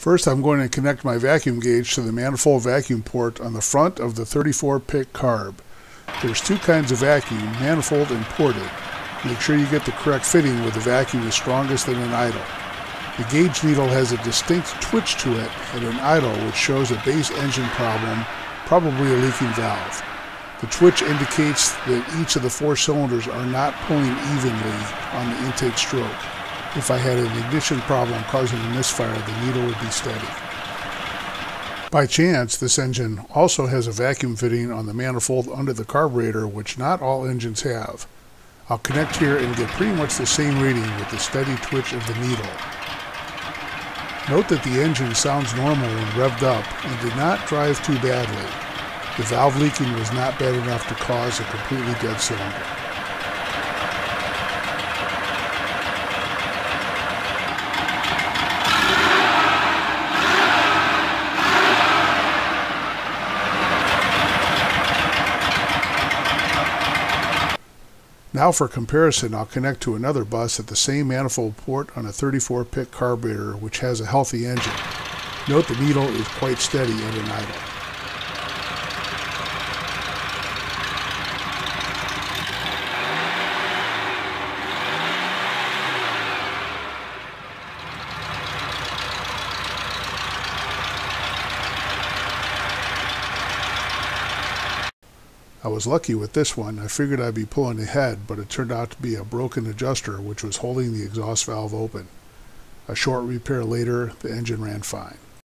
First, I'm going to connect my vacuum gauge to the manifold vacuum port on the front of the 34 PICT carb. There's two kinds of vacuum, manifold and ported. Make sure you get the correct fitting where the vacuum is strongest in an idle. The gauge needle has a distinct twitch to it at an idle which shows a base engine problem, probably a leaking valve. The twitch indicates that each of the four cylinders are not pulling evenly on the intake stroke. If I had an ignition problem causing a misfire, the needle would be steady. By chance, this engine also has a vacuum fitting on the manifold under the carburetor, which not all engines have. I'll connect here and get pretty much the same reading with the steady twitch of the needle. Note that the engine sounds normal when revved up and did not drive too badly. The valve leaking was not bad enough to cause a completely dead cylinder. Now for comparison, I'll connect to another bus at the same manifold port on a 34 PICT carburetor which has a healthy engine. Note the needle is quite steady at an idle. I was lucky with this one. I figured I'd be pulling ahead, but it turned out to be a broken adjuster which was holding the exhaust valve open. A short repair later, the engine ran fine.